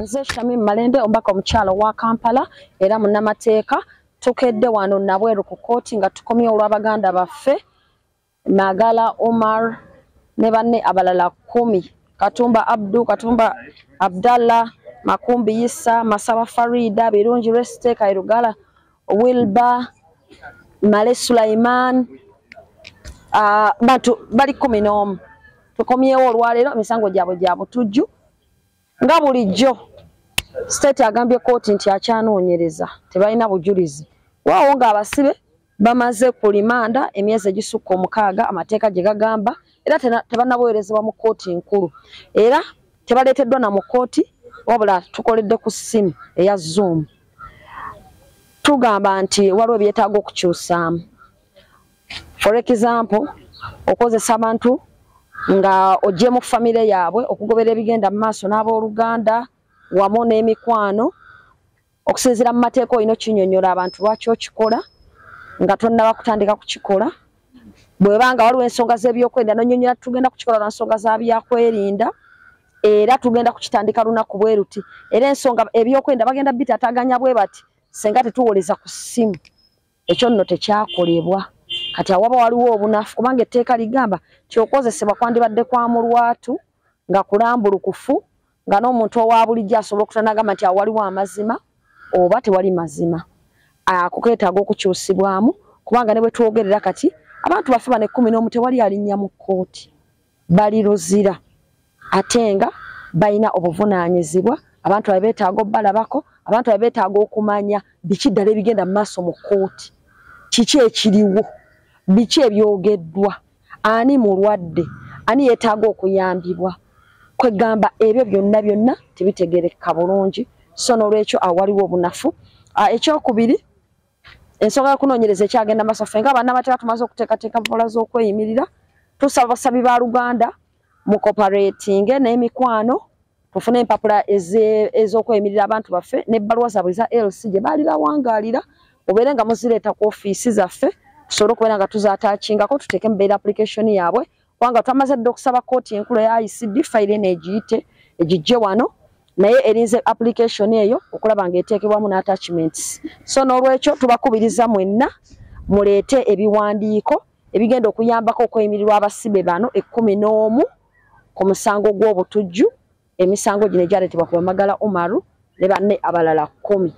nze shami malende omubaka omukyalo wa kampala era munnamateeka. Tukedde wano nabweru ku kooti nga tukomye olw'abaganda baffe magala omar ne banne abalala kumi. Katumba abdu katumba abdallah makumbi isa masaba farida birungi resteka irugala wilba male sulaiman uh, bantu bali kumi n'omu. Tukomyewo olwaleero emisango gyabwe gya butujju nga bulijjo. State agambye kooti nti akyanoonyereza tebalina bujulizi. Waawo ng'abasibe bamaze ku limanda emyezi egisukka omukaaga amateeka gye gagamba era tebanabowerezebwa mu kooti nkulu. Era tebaleeteddwa na mu kooti wabula tukoledde ku ssimu eya zoom. Tugamba nti waliwo ebyetaaga okukyusaamu. For example okozesa abantu nga ojje mu famire yaabwe okugobera ebigenda mu maaso n'abooluganda wamu n'emikwano okusinziira mu mateeka olina okinyonyola abantu lwaki okikola nga tonnaba kutandika kukikola. Bwebanga waliwo ensonga z'ebyokwerinda nonyonyola tugenda kukikola lwa nsonga za byakwerinda era tugenda kukitandika lunaku bwe ruti era ensonga ebyokwerinda bagenda bitataganya bwe bati senga tetuwoleza ku ssimu. Ekyo nno tekyakolebwa kati awaba waliwo obunafu kubanga etteeka ligamba kyokozesebwa kwandibadde kwa mulwatu nga kulambulukufu nga n'omuntu owa bulijjo asobola okutanagamba nti awaliwo amazima oba tewali mazima. Ako keetaaga okukyusibwamu kubanga ne bwe twogerera kati abantu baffe bano ekkumi n'omu tewali alinnya mu kkooti. Bali luzira. Ate nga balina obuvunaanyizibwa abantu babe beetaaga obbalabako abantu babe beetaaga okumanya biki ddala ebigenda mu maaso mu kkooti? Kiki ekiriwo biki ebyogeddwa? Ani mulwadde? Ani yeetaaga okuyambibwa? Kwegamba ebyo byonna byonna tebitegereka bulungi. So n'olwekyo awo waliwo obunafu. Ekyokubiri ensonga yokunoonyereza ekyagenda maaso ffe nga bannamateeka tumaze okuteekateeka mpola z'okweyimirira tusaba basabi ba luganda mu koperatinge n'emikwano tufune empapula ez'okweyimirira abantu baffe n'ebbaluwa zaabwe za lc gye baali bawangaalira obeere nga muzireeta ku ofiisi zaffe tusobole okubeera nga tuzaataakingako tuteeke mubeera application yaabwe kubanga twamaze dde okusaba kooti enkulu eya icd fayire neegiyite egijje wano naye erinze application eyo okulaba ng'eteekebwamu n'attachments. So n'olwekyo tubakubiriza mwenna muleete ebiwandiiko ebigenda okuyambako okweyimirirwa abasibe bano ekkumi n'omu ku musango gw'obutujju emisango gino egyaleetebwa ku bamagala umaru ne banne abalala kkumi